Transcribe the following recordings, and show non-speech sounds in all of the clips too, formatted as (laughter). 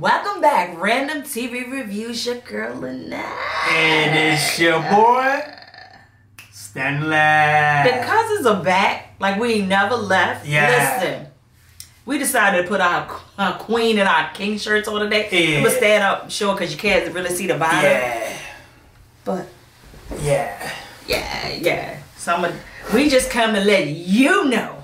Welcome back, Random TV Reviews, your girl Lynette. And it's your boy, Stanley. The cousins are back, like we ain't never left. Yeah. Listen, we decided to put our, our queen and our king shirts on today. Yeah. I'm gonna stand up short because you can't really see the bottom. Yeah. But Yeah. yeah, yeah. So I'm gonna, we just come to let you know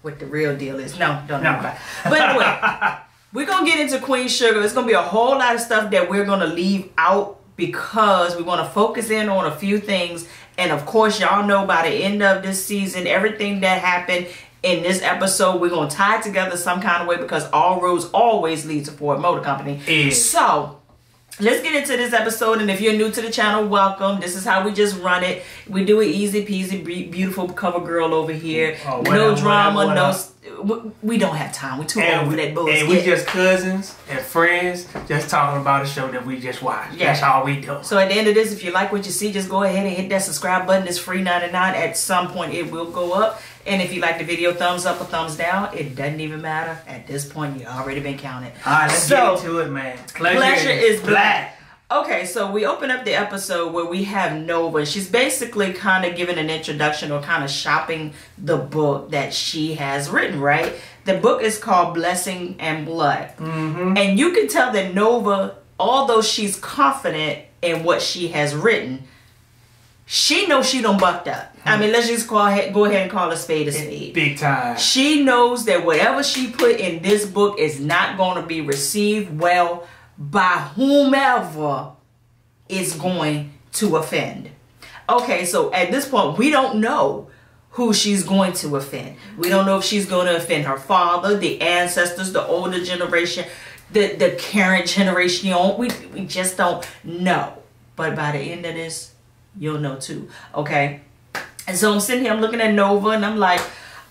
what the real deal is. No, don't know about. it. But anyway. (laughs) We're gonna get into Queen Sugar. It's gonna be a whole lot of stuff that we're gonna leave out because we want to focus in on a few things. And of course, y'all know by the end of this season, everything that happened in this episode, we're gonna tie together some kind of way because all roads always lead to Ford Motor Company. Yeah. So let's get into this episode and if you're new to the channel welcome this is how we just run it we do it easy peasy beautiful cover girl over here Oh, no up, what drama up, what no up? we- we don't have time we're too old And for that bullshit and we just cousins and friends, just talking about a show that we just watched. Yeah. That's all we do. so at the end of this if you like what you see just go ahead and hit that subscribe button it's free 99 at some point it will go up and if you like the video thumbs up or thumbs down it doesn't even matter at this point you already been counted All right, let's So- get into it, man. Pleasure, Pleasure is black. black. Okay, so we open up the episode where we have Nova. She's basically kind of giving an introduction or kind of shopping the book that she has written, right? The book is called Blessing and Blood. Mm-hmm. And you can tell that Nova, although she's confident in what she has written, she knows she don't bucked up. I hmm. mean, let's just call go ahead and call a spade a spade. Big time. She knows that whatever she put in this book is not going to be received well by whomever is going to offend. Okay, so at this point, we don't know who she's going to offend. We don't know if she's going to offend her father, the ancestors, the older generation, the, the current generation. We, we just don't know. But by the end of this, you'll know too. Okay? And so I'm sitting here, I'm looking at Nova, and I'm like,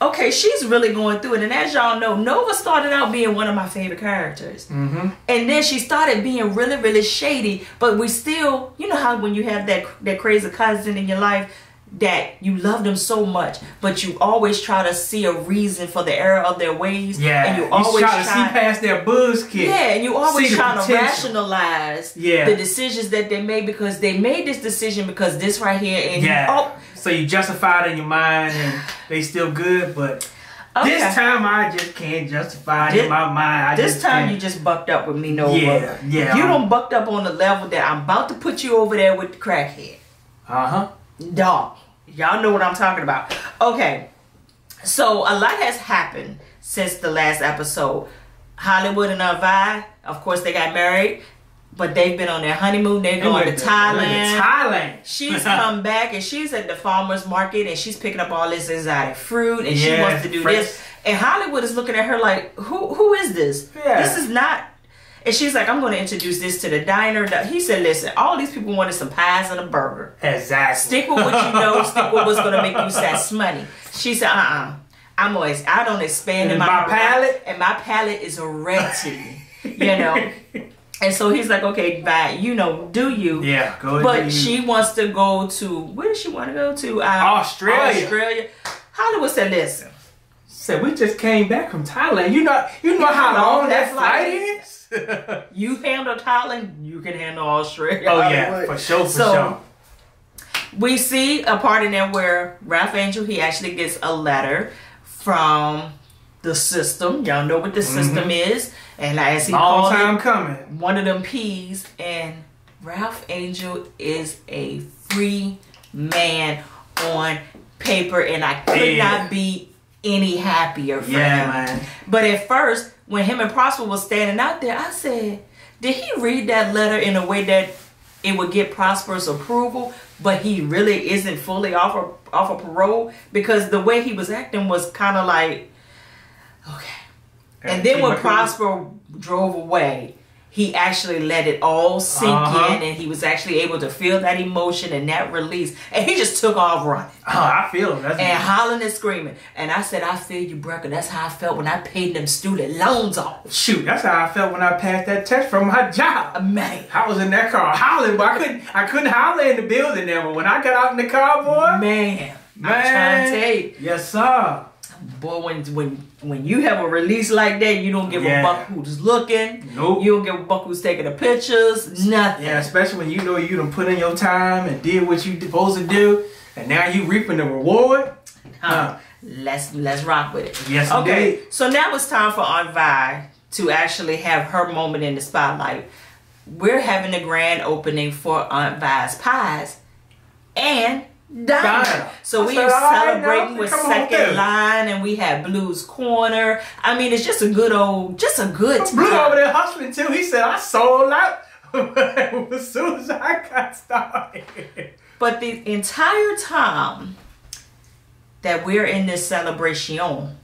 okay, she's really going through it. And as y'all know, Nova started out being one of my favorite characters. Mm-hmm. And then she started being really, really shady. But we still, you know how when you have that that crazy cousin in your life that you love them so much, but you always try to see a reason for the error of their ways. Yeah. And you always try to see past their bullshit. yeah, and you always See the to rationalize Yeah. the decisions that they made because they made this decision because this right here and Yeah. oh So you justify it in your mind and they still good, but okay. this time I just can't justify it This- in my mind. I This time can't. you just bucked up with me, no Yeah, yeah. You don't bucked up on the level that I'm about to put you over there with the crackhead. Uh-huh. Dog. Y'all know what I'm talking about. Okay. So a lot has happened since the last episode. Hollywood and Vi, of course, they got married, but they've been on their honeymoon. They're They going to Thailand. Thailand. She's come back and she's at the farmer's market and she's picking up all this exotic fruit and she wants to do fresh. this. And Hollywood is looking at her like, who who is this? Yeah. This is not. And she's like, I'm going to introduce this to the diner. He said, listen, all these people wanted some pies and a burger. Exactly. Stick with what you know. (laughs) stick with what's going to make you sass money. She said, uh-uh. I'm always, I don't expand in my, my palate? And my palate is ready, you know. And so he's like, okay, bye. You know, do you? Yeah, go But she wants to go to where does she want to go to? Uh, Australia. Australia. Hollywood said, "Listen, said we just came back from Thailand. You know, you know how long that flight is. (laughs) you handle Thailand, you can handle Australia." oh yeah, Hollywood." for sure, for So- sure. We see a part in there where Ralph Angel he actually gets a letter from the system. Y'all know what the system is, and as he Mm-hmm. Long called it, time coming. one of them peas and Ralph Angel is a free man on paper and I could Yeah. not be any happier for Yeah, him. man. But at first, when him and Prosper was standing out there, I said, did he read that letter in a way that it would get Prosper's approval, but he really isn't fully off of, off of parole? Because the way he was acting was kind of like, okay. And then when Prosper drove away, he actually let it all sink Uh-huh. in and he was actually able to feel that emotion and that release. And he just took off running Oh, I feel it. That's and hollering and screaming. And I said, I feel you, Brecker. That's how I felt when I paid them student loans off. shoot. That's how I felt when I passed that test from my job. Man. I was in that car hollering, but I couldn't. I couldn't holler in the building there. But when I got out in the car, boy, Man. I'm man, trying to tell you. yes sir. Boy, when when when you have a release like that, you don't give Yeah. a buck who's looking. Nope. You don't give a buck who's taking the pictures. Nothing. Yeah, especially when you know you done put in your time and did what you supposed to do, and now you reaping the reward. Huh. Let's let's rock with it. Yes, Okay. indeed. So now it's time for Aunt Vi to actually have her moment in the spotlight. We're having a grand opening for Aunt Vi's pies and So I we said, are celebrating with second line, and we have Blues Corner. I mean, it's just a good old, just a good Blue time. over there hustling too. He said I sold out (laughs) as soon as I got started. But the entire time that we're in this celebration,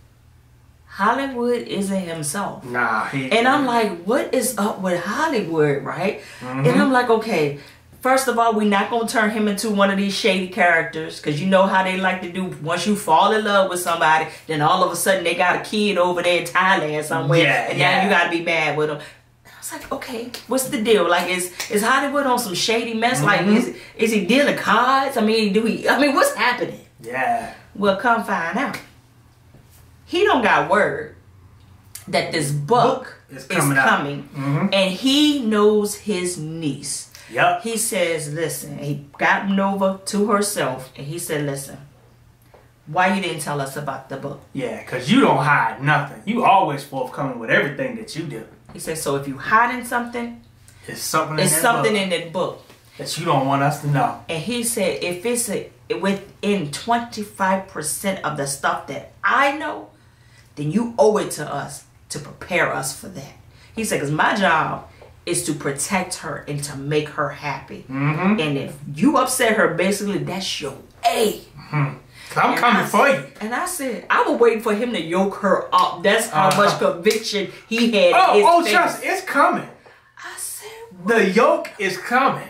Hollywood isn't himself. Nah, he. And I'm like, what is up with Hollywood, right? Mm-hmm. And I'm like, okay, first of all, we're not gonna turn him into one of these shady characters, because you know how they like to do. Once you fall in love with somebody, then all of a sudden they got a kid over there in Thailand somewhere, Yeah, and now you gotta be mad with them. I was like, okay, what's the deal? Like, is is Hollywood on some shady mess? Like, Mm-hmm. is is he dealing cards? I mean, do he? I mean, what's happening? yeah. Well, come find out. He don't got word that this book, Book is is coming out. coming, Mhm. and he knows his niece. Yep. He says, "Listen." He got Nova to herself, and he said, "Listen, why you didn't tell us about the book?" Yeah, cause you don't hide nothing. You always forthcoming with everything that you do. He said, "So if you hiding something, It's something. in it's that something book in that book." that you don't want us to know. And he said, "If it's a, within twenty five percent of the stuff that I know, then you owe it to us to prepare us for that." He said, "Cause my job." Is to protect her and to make her happy. Mm-hmm. And if you upset her, basically, that's your A. Cause I'm And coming I for you. And I said, I was waiting for him to yoke her up. That's how Uh-huh. much conviction he had. Oh, oh, face. trust, it's coming. I said, The yoke is coming.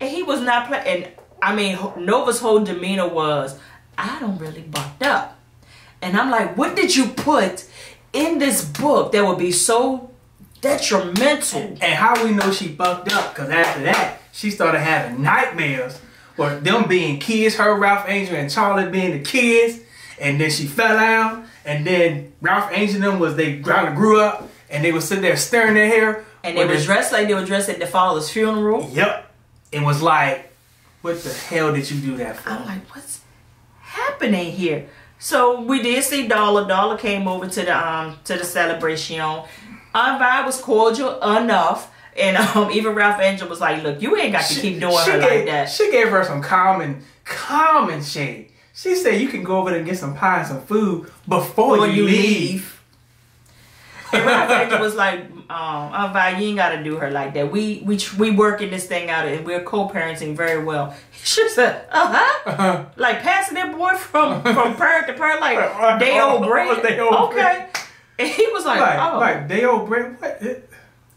and he was not playing. And I mean, Nova's whole demeanor was, I don't really bucked up. And I'm like, what did you put in this book that would be so detrimental? And how we know she fucked up? Cause after that, she started having nightmares. Or them being kids, her, Ralph Angel, and Charlie being the kids. And then she fell out. And then Ralph Angel and them was they kind of grew up. And they was sitting there stirring their hair. And they with were dressed like they were dressed at the father's funeral. Yep. It was like, what the hell did you do that for? I'm like, what's happening here? So we did see Darla. Darla came over to the um to the celebration. Aunt Vi was cordial enough, and (laughs) um even Ralph Angel was like, "Look, you ain't got to keep doing she her gave, like that." She gave her some common, common shade. She said you can go over there and get some pie and some food before, Before you, you leave. And Ralph Angel was like, um, Vi, you ain't got to do her like that. We we we working this thing out, and we're co-parenting very well. She said, "Uh huh." Uh-huh. like passing that boy from from (laughs) parent to parent, like day (laughs) old bread. Day old okay. bread. And he was like, Like, "Oh, like they old bread. What?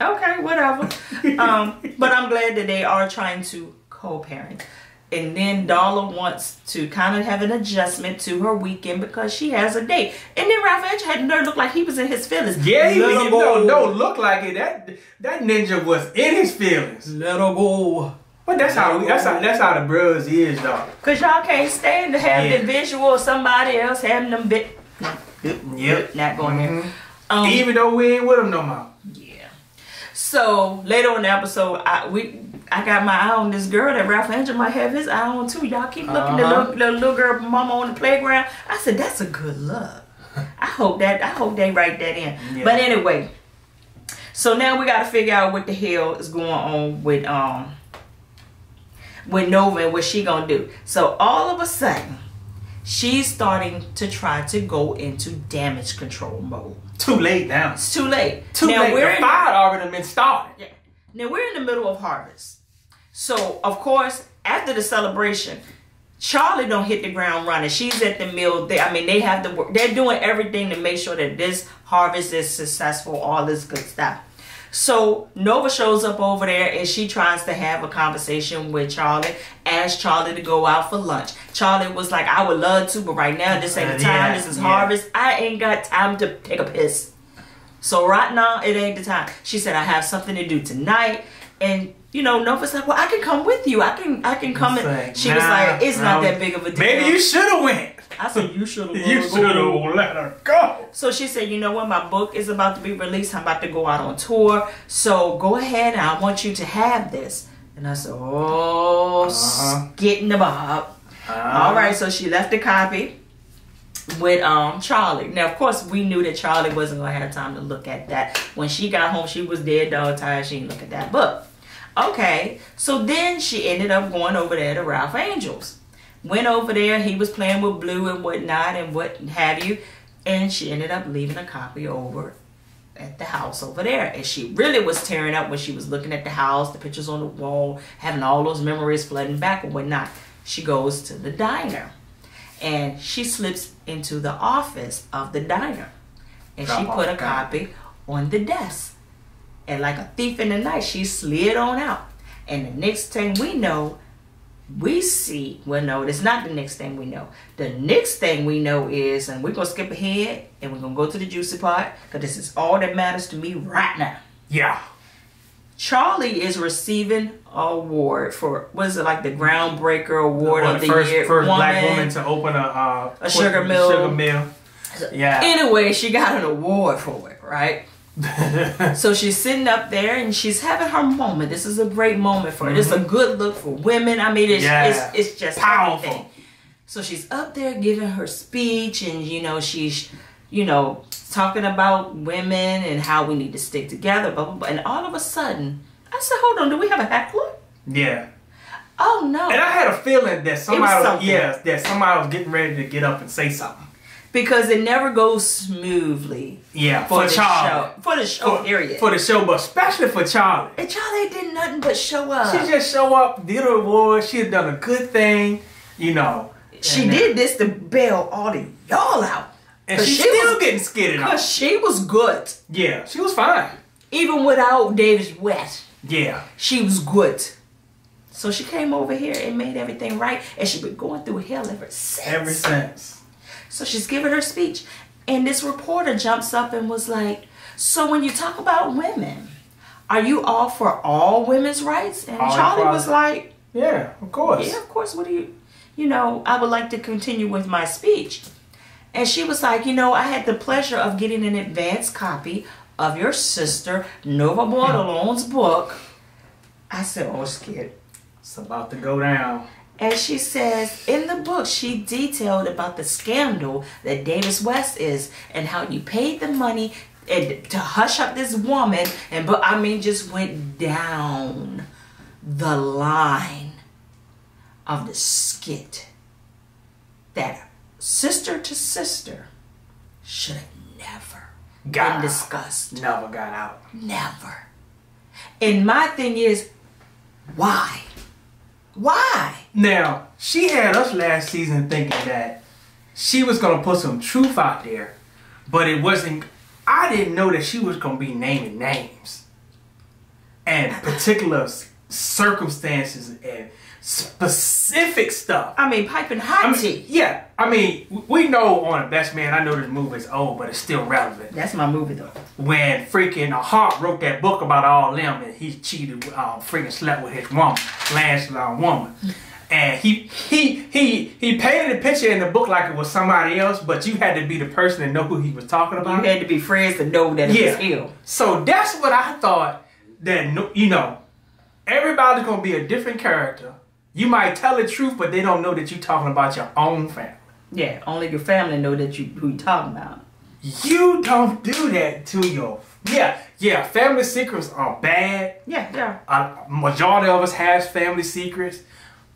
okay, whatever." (laughs) um, but I'm glad that they are trying to co-parent. And then Darla wants to kind of have an adjustment to her weekend because she has a date. And then Ralph Angel had nerve look like he was in his feelings. Yeah, he, Let he her no, go. no, look like it. That that ninja was in his feelings. Let her go. But that's how we, that's how that's how the bros is though. Cause y'all can't stand to have Yeah. the visual of somebody else having them bit. No, Yep. not going there. Mhm. Um, Even though we ain't with him no more. Yeah. So later on the episode, I we I got my eye on this girl that Ralph Angel might have his eye on too. Y'all keep looking the Uh-huh. little, little little girl mama on the playground. I said that's a good look. (laughs) I hope that I hope they write that in. Yeah. But anyway, so now we got to figure out what the hell is going on with um with Nova and what she gonna do. So all of a sudden, she's starting to try to go into damage control mode. Too late now. It's too late. Too now late. we're the fire already been started. yeah. Now we're in the middle of harvest. So of course, after the celebration, Charlie don't hit the ground running. She's at the mill. They, I mean, they have to work. They're doing everything to make sure that this harvest is successful. All this good stuff. So Nova shows up over there and she tries to have a conversation with Charlie. Asks Charlie to go out for lunch. Charlie was like, "I would love to, but right now this ain't the Uh, time. yeah, this is yeah. harvest. I ain't got time to take a piss." So right now, it ain't the time. She said, I have something to do tonight. And you know, Nova's like, well, I can come with you. I can, I can come. It's And like, she was like, it's not that big of a deal. Maybe you should have went. I said, you should have. (laughs) You should have let her go. So she said, you know what, my book is about to be released. I'm about to go out on tour. So go ahead and I want you to have this. And I said, oh, Uh-huh. getting the bob. All right, so she left a copy with um Charlie. Now, of course, we knew that Charlie wasn't gonna have time to look at that. When she got home, she was dead dog tired. She didn't look at that book. Okay, so then she ended up going over there to Ralph Angels. Went over there. He was playing with Blue and whatnot and what have you, and she ended up leaving a copy over at the house over there. And she really was tearing up when she was looking at the house, the pictures on the wall, having all those memories flooding back and whatnot. She goes to the diner and she slips into the office of the diner and Drop she put a copy. copy on the desk. And like a thief in the night, she slid on out. And the next thing we know, we see, well, no, it's not the next thing we know. The next thing we know is, and we're going to skip ahead and we're going to go to the juicy part because this is all that matters to me right now. Yeah. Charlie is receiving a award for, what is it, like the groundbreaker award One of the first, year? first black woman. woman to open a uh, A sugar mill. Sugar mill. Yeah. Anyway, she got an award for it, right? (laughs) So she's sitting up there and she's having her moment. This is a great moment for her. This is a mm-hmm. good look for women. I mean, it's Yeah. it's, it's just Powerful. everything. So she's up there giving her speech, and you know she's, you know, talking about women and how we need to stick together. Blah blah blah. And all of a sudden, I said, "Hold on, do we have a heckler?" yeah. Oh no! And I had a feeling that somebody, something. yeah, that somebody was getting ready to get up and say something. Because it never goes smoothly Yeah, for, for, the Charlie. show. For the show, For, period. for the show, but especially for Charlie. and Charlie did nothing but show up. She just show up, did her award. She had done a good thing, you know. She And, uh, did this to bail all the y'all out. And she's she still was- getting skidded Cause she was good. Yeah, she was fine. Even without Davis West, Yeah, she was good. So she came over here and made everything right. And she been going through hell ever since. ever since. So she's giving her speech. And this reporter jumps up and was like, So when you talk about women, are you all for all women's rights? And All Charlie was like, Yeah, of course. Yeah, of course. What do you, you know, I would like to continue with my speech. And she was like, you know, I had the pleasure of getting an advance copy of your sister, Nova Bordelon's book. I said, oh, skid. It's about to go down. And she says, in the book, she detailed about the scandal that Davis West is and how you paid the money and to hush up this woman. And, but I mean, just went down the line of the skit that sister to sister should have never Got been out. discussed. Never got out. Never. And my thing is, why? Why? Now, she had us last season thinking that she was gonna put some truth out there, but it wasn't. I didn't know that she was gonna be naming names and particular circumstances and specific stuff. I mean, piping I hot mean, tea. yeah, I mean, we know on Best Man. I know this movie is old, but it's still relevant. That's my movie though. When freaking Hart wrote that book about all them, and he cheated, um, freaking slept with his woman, Lancelot woman, and he he he he painted a picture in the book like it was somebody else, but you had to be the person to know who he was talking about. You had to be friends to know that it Yeah. was him. So that's what I thought. That you know, everybody's gonna be a different character. You might tell the truth, but they don't know that you're talking about your own family. Yeah, only your family know that you who you talking about. You don't do that to your yeah yeah. Family secrets are bad. Yeah, yeah. A majority of us has family secrets,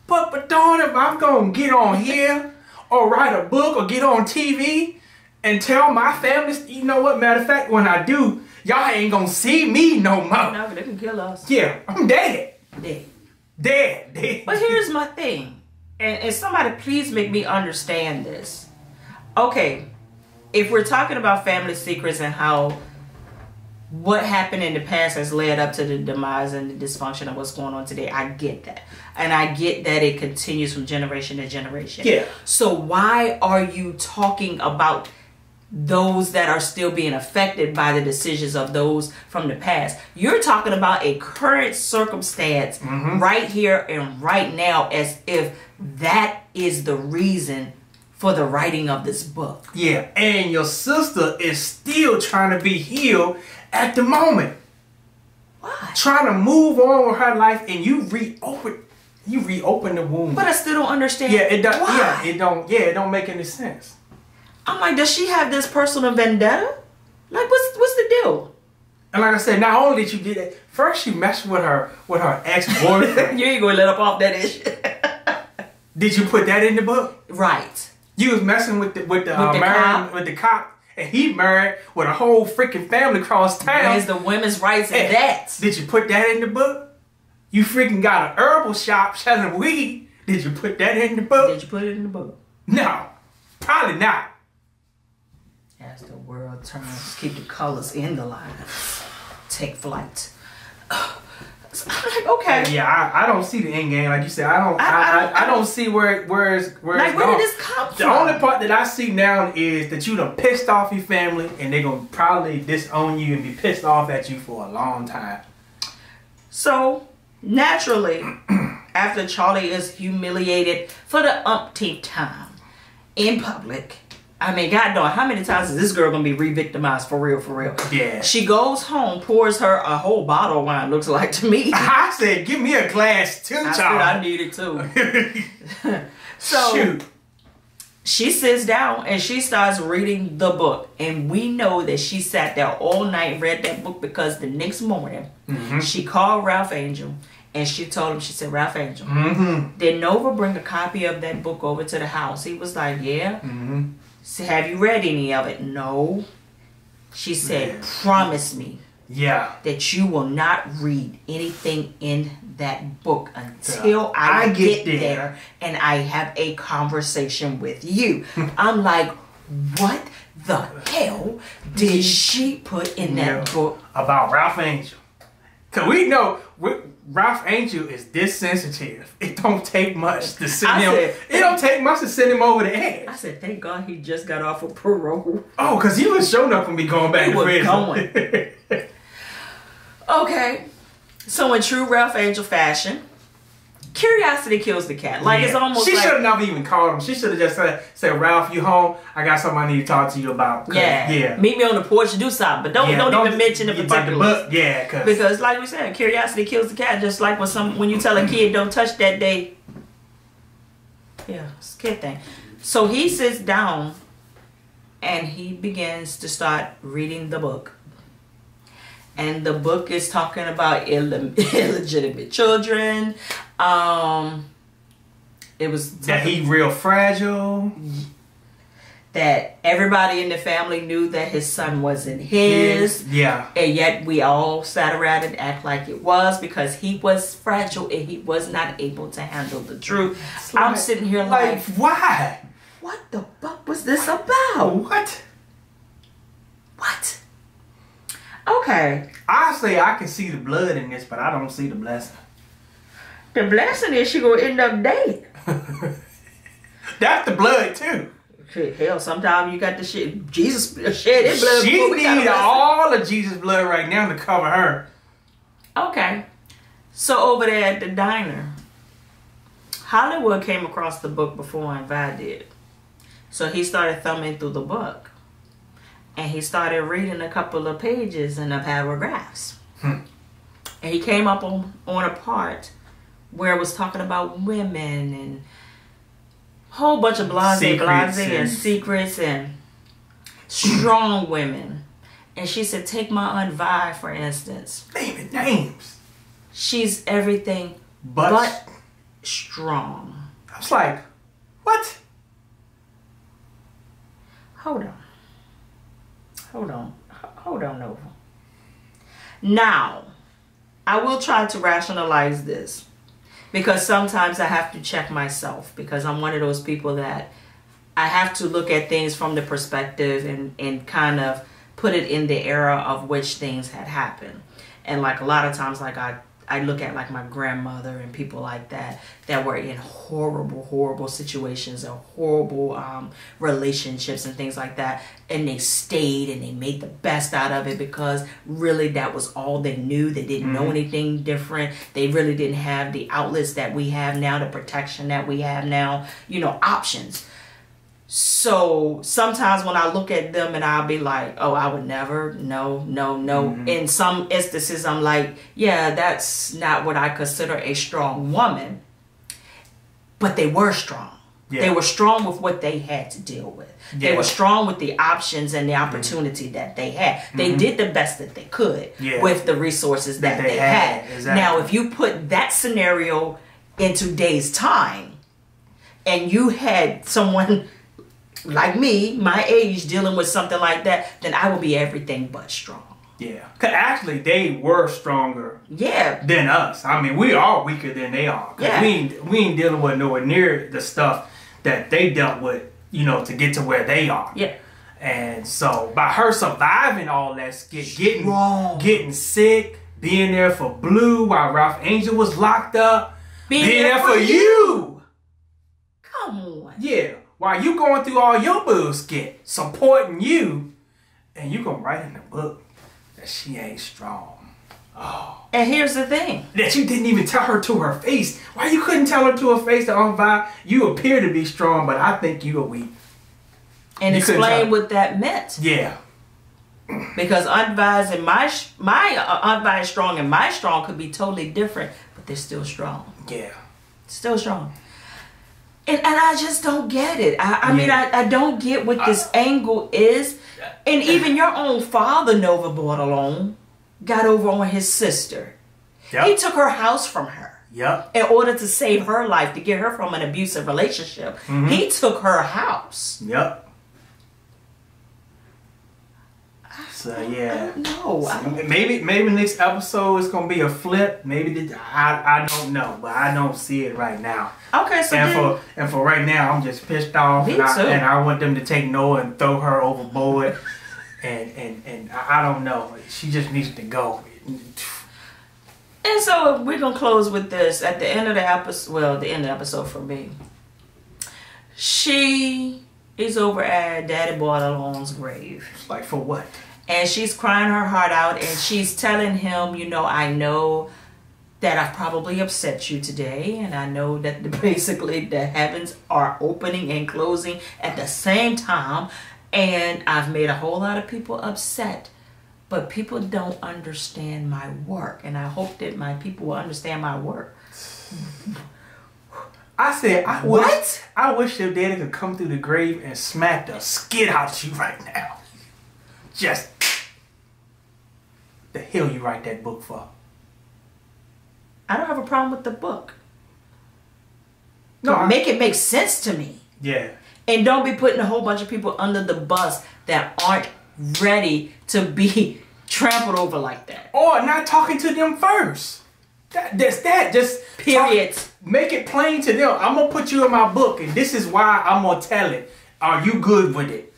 but but darn if I'm gonna get on here or write a book or get on TV and tell my family. You know what? Matter of fact, when I do, y'all ain't gonna see me no more. No, they can kill us. Yeah, I'm dead, Yeah. Dead, dead. But here's my thing, and, and somebody please make me understand this. Okay, if we're talking about family secrets and how what happened in the past has led up to the demise and the dysfunction of what's going on today, I get that. And I get that it continues from generation to generation. Yeah. So why are you talking about those that are still being affected by the decisions of those from the past. You're talking about a current circumstance Mm-hmm. right here and right now as if that is the reason for the writing of this book. Yeah, and your sister is still trying to be healed at the moment. Why? Trying to move on with her life and you reopen you reopen the wound. But I still don't understand. yeah, it Why? yeah, it don't yeah, it don't make any sense. I'm like, does she have this personal vendetta? Like, what's what's the deal? And like I said, not only did you get it, first you messed with her with her ex boyfriend. (laughs) You ain't gonna let up off that issue. (laughs) did you put that in the book? right. You was messing with the with the, uh, the married- cop? with the cop, and he married with a whole freaking family across town. Where's the women's rights Hey, that? Did you put that in the book? You freaking got an herbal shop selling weed. Did you put that in the book? Did you put it in the book? No, probably not. As the world turns, keep the colors in the line. Take flight. I'm (sighs) like, okay. Yeah, I, I don't see the end game. Like you said, I don't. I- I, I don't- see where where it's where Like, it's where going. did this come from? The only part that I see now is that you done pissed off your family, and they're gonna probably disown you and be pissed off at you for a long time. So, naturally, (clears throat) after Charlie is humiliated for the umpteenth time in public, I mean, God knows how many times is this girl gonna be re-victimized for real, for real? Yeah. She goes home, pours her a whole bottle of wine, looks like to me. (laughs) I said, give me a glass too, I said I child. need it too. (laughs) So Shoot. she sits down and she starts reading the book. And we know that she sat there all night read that book because the next morning Mm-hmm. she called Ralph Angel and she told him, she said, Ralph Angel, Mm-hmm. did Nova bring a copy of that book over to the house? He was like, Yeah. Mm-hmm. So have you read any of it? No. She said, Yeah. Promise me Yeah. that you will not read anything in that book until I, I get, get there. there. and I have a conversation with you. (laughs) I'm like, what the hell did she put in that Yeah. book? About Ralph Angel. Cause we know we, Ralph Angel is this sensitive. It don't take much to send I him. said- it don't take much to send him over the edge. I said, thank God he just got off of parole. Oh, cause he was showing up and be going back He to was prison. (laughs) Okay. So in true Ralph Angel fashion, curiosity kills the cat. Like it's almost She like should have never even called him. She should have just said, "said Ralph, you home? I got something I need to talk to you about." yeah, yeah, Meet me on the porch and do something, but don't Yeah, don't, even mention the about the book. Yeah, cause Because, like we said, curiosity kills the cat. Just like when some when you tell a kid don't touch that day. Yeah, it's a kid thing. So he sits down, and he begins to start reading the book. And the book is talking about Ill- (laughs) illegitimate children. Um, it was that he real fragile. that everybody in the family knew that his son wasn't his. Yeah. And yet we all sat around and act like it was because he was fragile and he was not able to handle the truth. I'm sitting here Like like, why? what the fuck was this about? What? What? Okay. Honestly, I can see the blood in this, but I don't see the blessing. The blessing is she gonna end up dead. (laughs) That's the blood too. Shit, Hell, sometimes you got the shit. Jesus shed his blood She before we got a need all of Jesus' blood right now to cover her. Okay. So over there at the diner, Hollywood came across the book before and Vi did. So he started thumbing through the book. And he started reading a couple of pages and the paragraphs. Hmm. And he came up on, on a part where it was talking about women and a whole bunch of blase, Secrets blase, and and- secrets and strong women. And she said, take my Aunt Vi, for instance. Naming names. She's everything But, but strong. I was like, what? Hold on. Hold on. Hold on, Nova. Now, I will try to rationalize this because sometimes I have to check myself because I'm one of those people that I have to look at things from the perspective and, and kind of put it in the era of which things had happened. And like a lot of times, like I, I look at like my grandmother and people like that that were in horrible, horrible situations and horrible um, relationships and things like that, and they stayed and they made the best out of it because really that was all they knew. They didn't know anything different. They really didn't have the outlets that we have now, the protection that we have now. You know, options. So sometimes when I look at them and I'll be like, oh, I would never, no, no, no. Mm-hmm. In some instances, I'm like, yeah, that's not what I consider a strong woman. But they were strong. They were strong with what they had to deal with. They were strong with the options and the mm-hmm. opportunity that they had. They mm-hmm. did the best that they could Yeah. with the resources that, That they, they had. had, exactly. Now, if you put that scenario in today's time, and you had someone like me, my age, dealing with something like that, then I will be everything but strong. Yeah. Cause actually they were stronger Yeah, than us. I mean, we are weaker than they are. Cause Yeah. we ain't, we ain't dealing with nowhere near the stuff that they dealt with, you know, to get to where they are. yeah. And so by her surviving all that skit, getting Strong. getting sick, being there for Blue while Ralph Angel was locked up, being, there, for you. Come on. Yeah. While you going through all your bullshit, supporting you, and you gonna write in the book that she ain't strong. Oh. And here's the thing. That you didn't even tell her to her face. Why you couldn't tell her to her face that on vibe, you appear to be strong, but I think you are weak. And You explain what that meant. Yeah. Because Aunt Vi's and my my uh, Aunt Vi's strong and my strong could be totally different, but they're still strong. Yeah. Still strong. And, and I just don't get it. I, I mean, I, I don't get what this angle is. And even your own father, Nova Bordelon, got over on his sister. He took her house from her Yep. in order to save her life, to get her from an abusive relationship. Mm-hmm. He took her house. Yep. Uh, so yeah. No. Maybe maybe next episode is gonna be a flip. Maybe the, I I don't know, but I don't see it right now. Okay, so And then, for and for right now, I'm just pissed off, Me and I, too. and I want them to take Noah and throw her overboard. (laughs) And and and I don't know. She just needs to go. and so we're gonna close with this. At the end of the episode, well, the end of the episode for me, she is over at Daddy Bordelon's grave. Like for what? And she's crying her heart out and she's telling him you know i know that i've probably upset you today and i know that the, (laughs) basically the heavens are opening and closing at the same time and i've made a whole lot of people upset but people don't understand my work and i hope that my people will understand my work I said I What? wish I wish your daddy could come through the grave and smack the skid out you right now. Just the hell you write that book for? i don't have a problem with the book No, I- make it make sense to me Yeah. And don't be putting a whole bunch of people under the bus that aren't ready to be (laughs) trampled over like that. Or not talking to them first. That, that's that. Just Period. talk- make it plain to them. I'm gonna put you in my book, and this is why I'm gonna tell it. Are you good with it?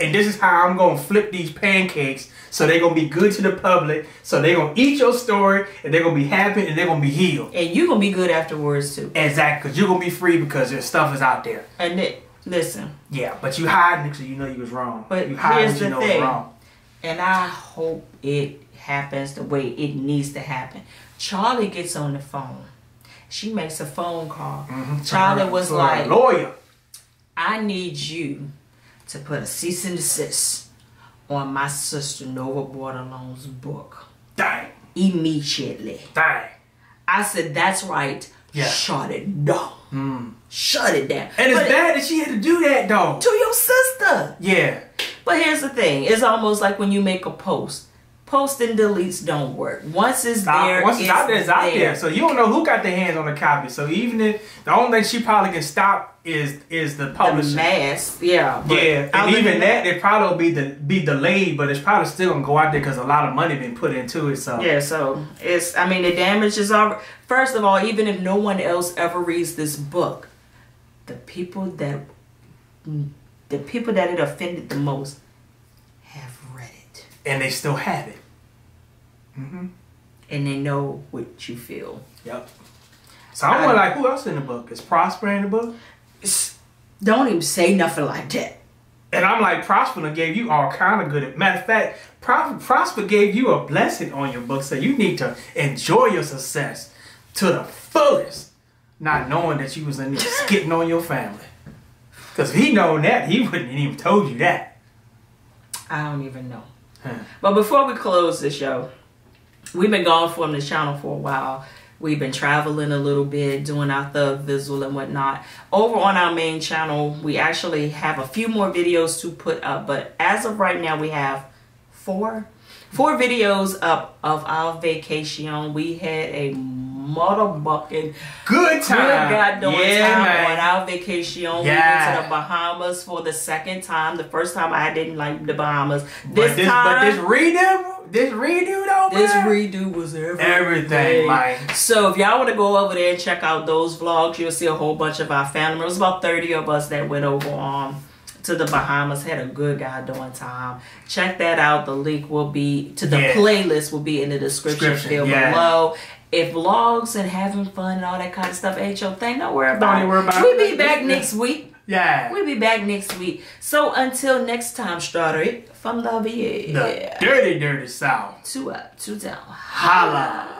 And this is how I'm gonna flip these pancakes so they're gonna be good to the public. So they're gonna eat your story, and they're gonna be happy, and they're gonna be healed. And you gonna be good afterwards too. Exactly, because you're gonna be free because your stuff is out there. And it, listen, Yeah, but you hiding it so you know you was wrong. But you hiding here's the know thing. wrong. and I hope it happens the way it needs to happen. Charlie gets on the phone. She makes a phone call. Mm-hmm. Charlie was like, lawyer. I need you to put a cease and desist on my sister Nova Bordelon's book Dang, immediately. dang. I said, that's right. Yeah. Shut it down. Hmm. Shut it down. And it's But bad that she had to do that though. To your sister. Yeah. But here's the thing. It's almost like when you make a post. Post and deletes don't work. Once it's Now, there, once it's, it's out there, it's out there. there. So you don't know who got their hands on the copy. So even if the only thing she probably can stop is is the publisher. The mass, yeah. yeah, and even that, it probably will be the, be delayed, but it's probably still gonna go out there because a lot of money been put into it. So Yeah, so it's. I mean, the damage is all. First of all, even if no one else ever reads this book, the people that, the people that it offended the most, have read it, and they still have it. Mm-hmm. And they know what you feel. Yep. So I'm I- like, who else in the book? Is Prosper in the book? Don't even say nothing like that. And I'm like, Prosper gave you all kind of good. Matter of fact, Prosper gave you a blessing on your book, so you need to enjoy your success to the fullest, not knowing that you was in there skitting on your family. Because if he known that, he wouldn't even told you that. I don't even know. Huh. But before we close the show, we've been gone from the channel for a while. We've been traveling a little bit, doing our thug visual and whatnot. Over on our main channel, we actually have a few more videos to put up, but as of right now, we have four four videos up of our vacation. We had a motherfucking Good time. good goddamn yeah, time man. on our vacation. We went to the Bahamas for the second time. The first time I didn't like the Bahamas. But This, this, time, but this redo, this redo though, this man, redo was everything. everything, man. So if y'all want to go over there and check out those vlogs, you'll see a whole bunch of our family. It was about 30 of us that went over um, to the Bahamas. Had a good goddamn time. Check that out. The link will be to the Yeah. playlist will be in the description, Description, field yeah. below. If vlogs and having fun and all that kind of stuff ain't your thing, don't worry about Don't about it. worry about we it. be back next week. Yeah. We'll be back next week. So until next time, Strawberry from the VA. The dirty, dirty South. Two up, two down. Holla.